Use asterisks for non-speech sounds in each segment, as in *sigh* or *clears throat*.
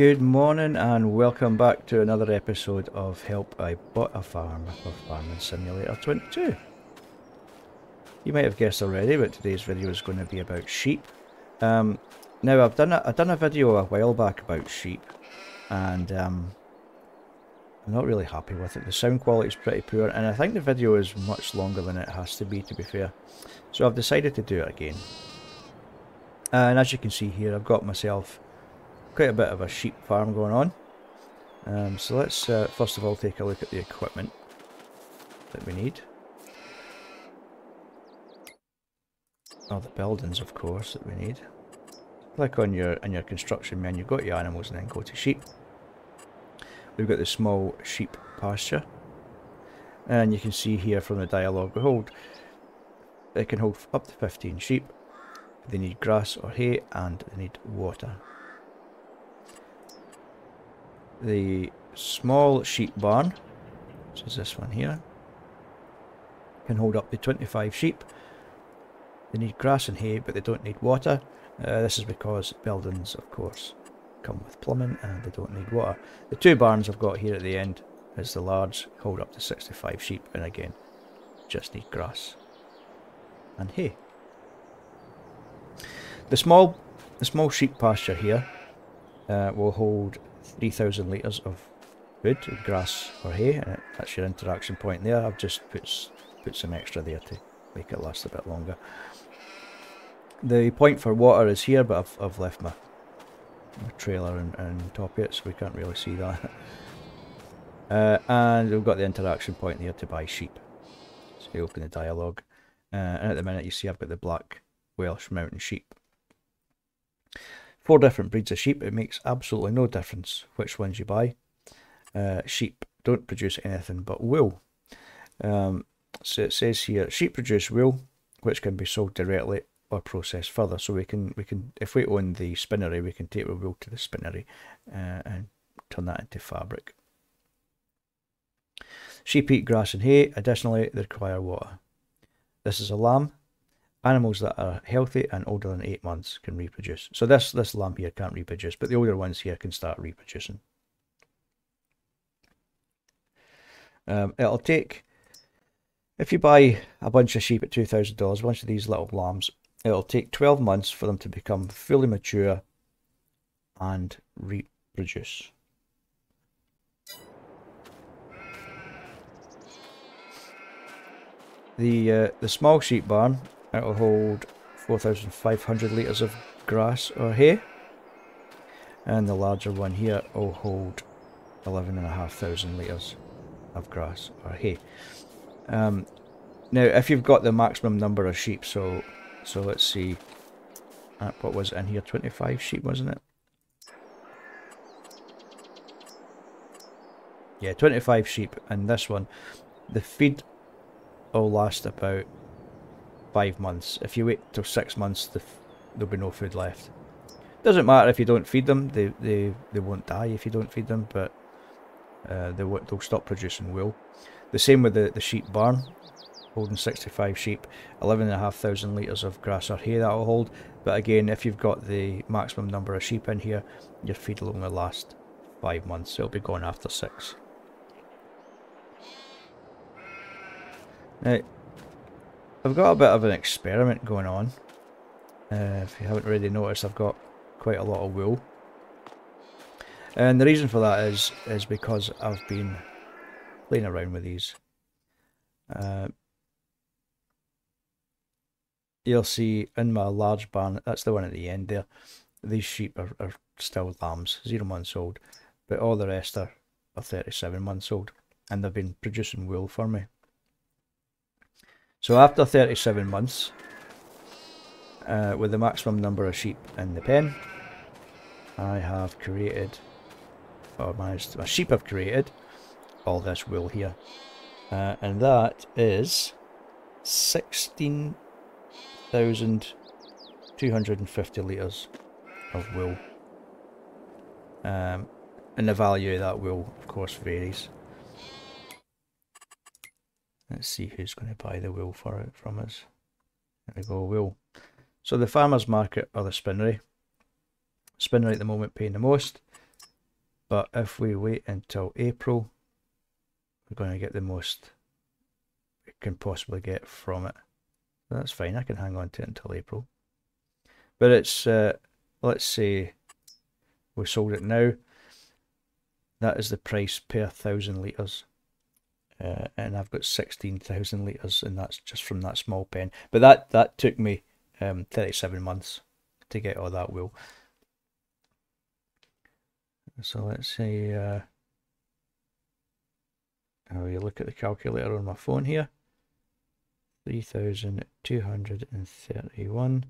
Good morning and welcome back to another episode of Help I Bought a Farm of Farming Simulator 22. You might have guessed already, but today's video is going to be about sheep. Um, now I've done a, I've done a video a while back about sheep, and um, I'm not really happy with it. The sound quality is pretty poor, and I think the video is much longer than it has to be, to be fair. So I've decided to do it again. And as you can see here, I've got myself quite a bit of a sheep farm going on. Um, so let's uh, first of all take a look at the equipment that we need. Oh, the buildings, of course, that we need. Click on your on your construction menu, go to your animals, and then go to sheep. We've got the small sheep pasture, and you can see here from the dialogue we hold. It can hold up to 15 sheep. They need grass or hay, and they need water the small sheep barn, which is this one here, can hold up to 25 sheep. They need grass and hay, but they don't need water. Uh, this is because buildings, of course, come with plumbing and they don't need water. The two barns I've got here at the end is the large, hold up to 65 sheep, and again, just need grass and hay. The small, the small sheep pasture here uh, will hold 3,000 litres of food, grass or hay, and that's your interaction point there. I've just put, put some extra there to make it last a bit longer. The point for water is here, but I've, I've left my, my trailer and, and top it, so we can't really see that. *laughs* Uh, and we've got the interaction point there to buy sheep. So you open the dialogue. Uh, and at the minute you see I've got the black Welsh mountain sheep. Four different breeds of sheep. It makes absolutely no difference which ones you buy. Uh, sheep don't produce anything but wool. Um, so it says here, sheep produce wool, which can be sold directly or processed further. So we can, we can, if we own the spinnery, we can take the wool to the spinnery uh, and turn that into fabric. Sheep eat grass and hay. Additionally, they require water. This is a lamb. Animals that are healthy and older than 8 months can reproduce. So this, this lamb here can't reproduce, but the older ones here can start reproducing. Um, it'll take, if you buy a bunch of sheep at $2,000, a bunch of these little lambs, it'll take 12 months for them to become fully mature and reproduce. The uh, the small sheep barn It'll hold 4,500 litres of grass or hay. And the larger one here will hold 11,500 litres of grass or hay. Um, now, if you've got the maximum number of sheep, so so let's see, uh, what was in here? 25 sheep, wasn't it? Yeah, 25 sheep, and this one, the feed will last about five months. If you wait till six months, the there'll be no food left. Doesn't matter if you don't feed them; they they they won't die if you don't feed them, but uh, they they'll stop producing wool. The same with the the sheep barn, holding 65 sheep, 11,500 litres of grass or hay that will hold. But again, if you've got the maximum number of sheep in here, your feed will only last five months. It'll be gone after six. Now, I've got a bit of an experiment going on. Uh, if you haven't already noticed, I've got quite a lot of wool. And the reason for that is is because I've been playing around with these. Uh, you'll see in my large barn, that's the one at the end there, these sheep are, are still lambs, zero months old, but all the rest are, are 37 months old, and they've been producing wool for me. So after 37 months, uh, with the maximum number of sheep in the pen, I have created, or my sheep have created all this wool here. Uh, and that is 16,250 litres of wool. Um, and the value of that wool, of course, varies. Let's see who's going to buy the wool for it from us. There we go, wool. So the farmer's market or the spinnery. Spinnery at the moment paying the most. But if we wait until April, we're going to get the most we can possibly get from it. That's fine, I can hang on to it until April. But it's, uh, let's say we sold it now. That is the price per thousand litres. Uh, and I've got 16,000 litres and that's just from that small pen. But that, that took me um, 37 months to get all that wool. So let's see uh, oh, you look at the calculator on my phone here. 3,231.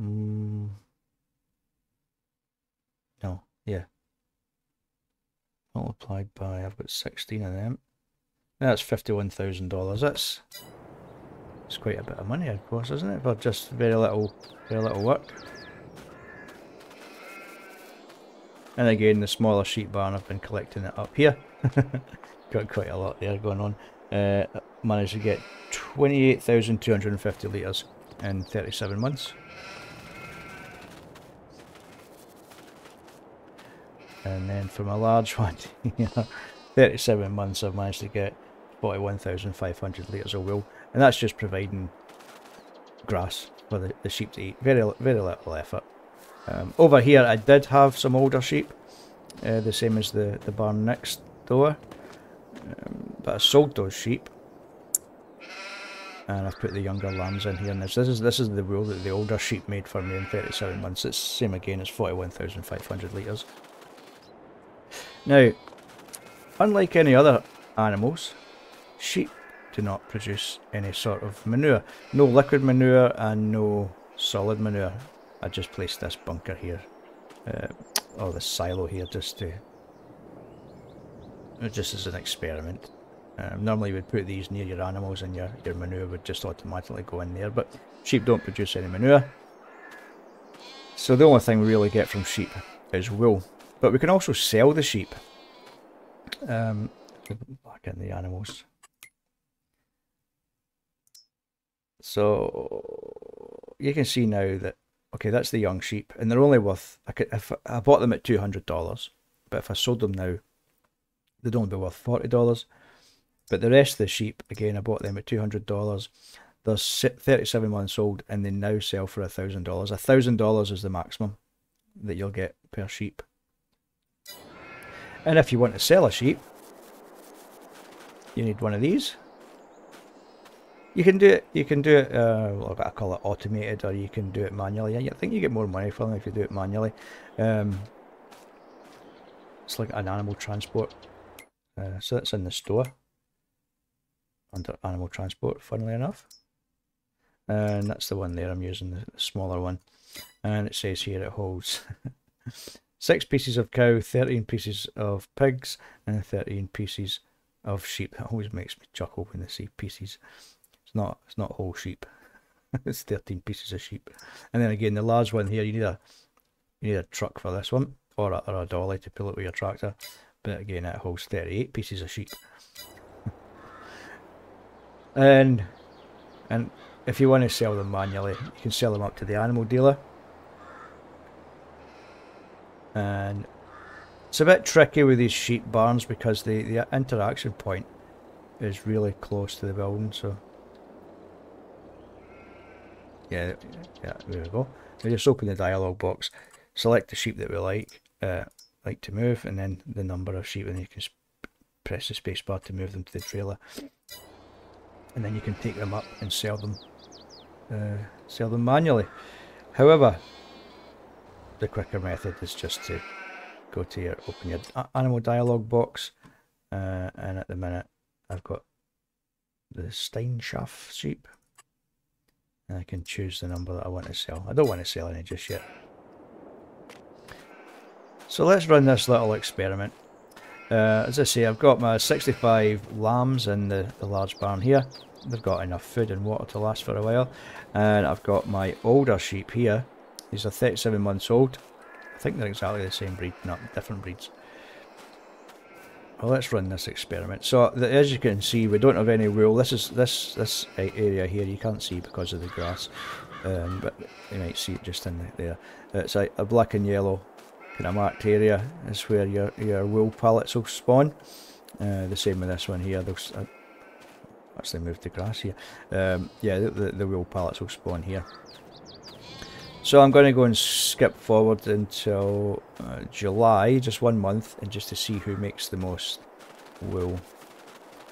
Mm. No, yeah. Multiplied by, I've got 16 of them. That's $51,000. That's, that's quite a bit of money, of course, isn't it? But just very little, very little work. And again, the smaller sheep barn, I've been collecting it up here. *laughs* Got quite a lot there going on. Uh, managed to get 28,250 litres in 37 months. And then for my large *laughs* one, *laughs* 37 months I've managed to get 41,500 litres of wool. And that's just providing grass for the, the sheep to eat. Very, very little effort. Um, over here I did have some older sheep, uh, the same as the, the barn next door. Um, but I sold those sheep. And I've put the younger lambs in here. And this, this is this is the wool that the older sheep made for me in 37 months. It's the same again, it's 41,500 litres. Now, unlike any other animals, sheep do not produce any sort of manure. No liquid manure and no solid manure. I just placed this bunker here, uh, or this silo here, just to, uh, just as an experiment. Um, normally you would put these near your animals and your, your manure would just automatically go in there, but sheep don't produce any manure. So the only thing we really get from sheep is wool. But we can also sell the sheep. Um, back in the animals. So you can see now that Okay, that's the young sheep, and they're only worth. I could if I bought them at two hundred dollars, but if I sold them now, they'd only be worth forty dollars. But the rest of the sheep, again, I bought them at two hundred dollars. They're thirty-seven months old, and they now sell for a thousand dollars. A thousand dollars is the maximum that you'll get per sheep. And if you want to sell a sheep, you need one of these. You can do it. You can do it. Uh, well, I call it automated, or you can do it manually. I think you get more money for them if you do it manually. Um, it's like an animal transport. Uh, so it's in the store under animal transport. Funnily enough, and that's the one there. I'm using the, smaller one, and it says here it holds *laughs* six pieces of cow, thirteen pieces of pigs, and thirteen pieces of sheep. That always makes me chuckle when they see pieces. It's not it's not whole sheep. *laughs* it's 13 pieces of sheep. And then again, the large one here, you need a you need a truck for this one, or a, or a dolly to pull it with your tractor. But again, it holds 38 pieces of sheep. *laughs* and and if you want to sell them manually, you can sell them up to the animal dealer. And it's a bit tricky with these sheep barns because the, the interaction point is really close to the building, so yeah, yeah, there we go. We just open the dialog box, select the sheep that we like, uh, like to move, and then the number of sheep, and you can press the spacebar to move them to the trailer. And then you can take them up and sell them, uh, sell them manually. However, the quicker method is just to go to your open your animal dialog box, uh, and at the minute I've got the Steinschaf sheep and I can choose the number that I want to sell. I don't want to sell any just yet. So let's run this little experiment. Uh, as I say, I've got my 65 lambs in the, the large barn here. They've got enough food and water to last for a while. And I've got my older sheep here. These are 37 months old. I think they're exactly the same breed, not different breeds. Well, let's run this experiment. So, as you can see, we don't have any wool. This is this this area here you can't see because of the grass, um, but you might see it just in there. It's a, a black and yellow kind of marked area is where your, your wool pallets will spawn. Uh, the same with this one here. They'll uh, actually move the grass here. Um, yeah, the, the, the wool pallets will spawn here. So I'm going to go and skip forward until uh, July, just one month, and just to see who makes the most wool.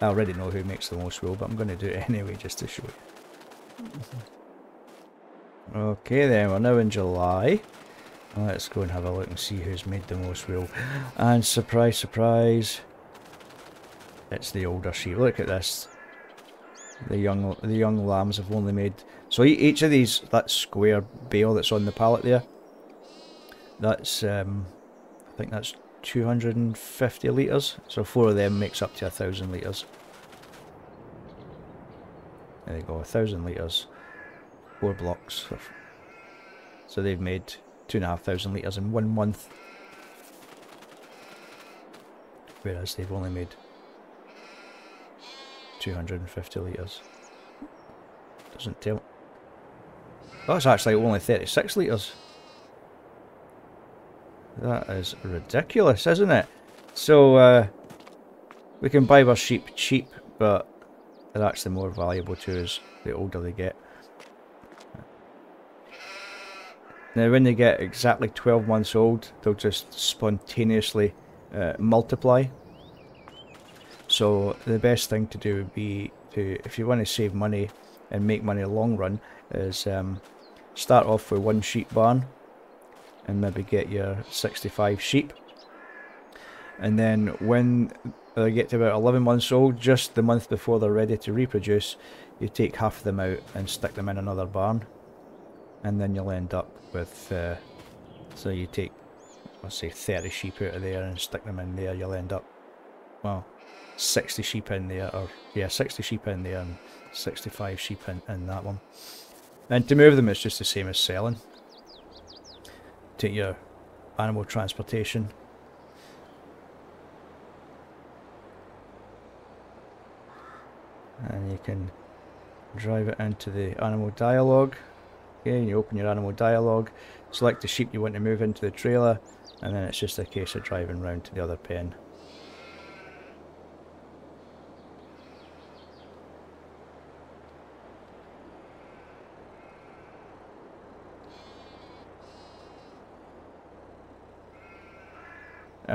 I already know who makes the most wool, but I'm going to do it *laughs* anyway just to show you. Okay then, we're now in July. Let's go and have a look and see who's made the most wool. And surprise, surprise, it's the older sheep. Look at this. The young the young lambs have only made... So each of these, that square bale that's on the pallet there, that's, um, I think that's 250 litres. So four of them makes up to a thousand litres. There you go, a thousand litres. Four blocks. So they've made two and a half thousand litres in one month. Whereas they've only made 250 litres. Doesn't tell. That's actually only 36 litres. That is ridiculous, isn't it? So, uh, we can buy our sheep cheap, but they're actually more valuable to us the older they get. Now when they get exactly 12 months old, they'll just spontaneously uh, multiply. So the best thing to do would be to, if you want to save money and make money long run, is um, start off with one sheep barn and maybe get your 65 sheep. And then when they get to about 11 months old, just the month before they're ready to reproduce, you take half of them out and stick them in another barn. And then you'll end up with, uh, so you take, let's say 30 sheep out of there and stick them in there, you'll end up, well, 60 sheep in there, or yeah, 60 sheep in there and 65 sheep in, in that one. And to move them, it's just the same as selling. Take your animal transportation. And you can drive it into the animal dialogue. Okay, you open your animal dialogue, select the sheep you want to move into the trailer, and then it's just a case of driving round to the other pen.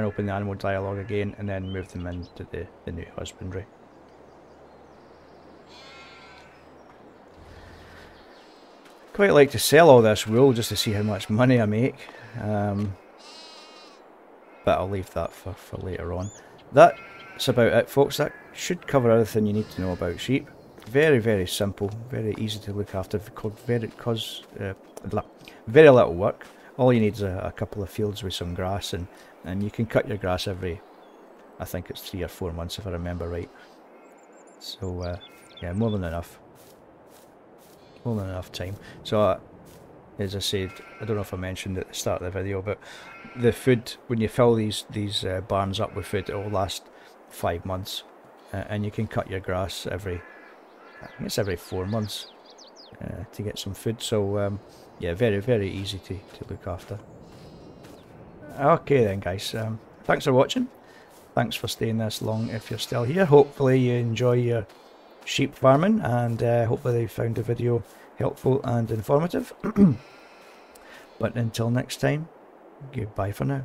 And open the animal dialogue again and then move them into the, the new husbandry. Quite like to sell all this wool just to see how much money I make. Um, but I'll leave that for, for later on. That's about it folks. That should cover everything you need to know about sheep. Very, very simple. Very easy to look after. Very, cause, uh, very little work. All you need is a, a couple of fields with some grass and and you can cut your grass every I think it's three or four months if I remember right. So uh, yeah more than enough. More than enough time. So uh, as I said I don't know if I mentioned at the start of the video but the food when you fill these these uh, barns up with food it will last five months. And you can cut your grass every I think it's every four months uh, to get some food. So um, yeah very very easy to, to look after Okay then guys, um, thanks for watching. Thanks for staying this long if you're still here. Hopefully you enjoy your sheep farming and uh, hopefully you found the video helpful and informative. *clears throat* but until next time, goodbye for now.